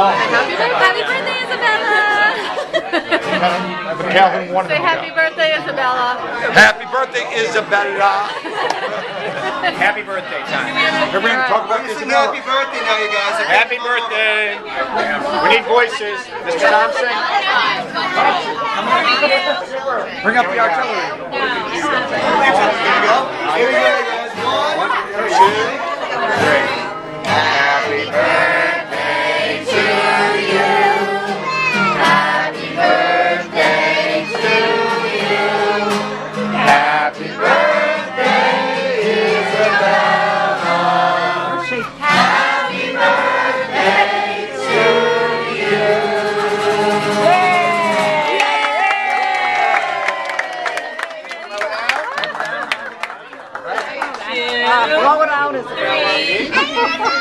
Happy birthday, Isabella! Calvin wanted Say happy birthday, Isabella. Happy birthday, Isabella. Happy birthday time. We're going to talk about this Sing happy birthday now, you guys. Happy birthday. We need voices. Mr. Thompson. Bring up the artillery. You. Blow it out, Isabella.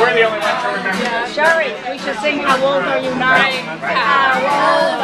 We're the only ones who remember. Sherry, we should sing How Old Are You Now? How old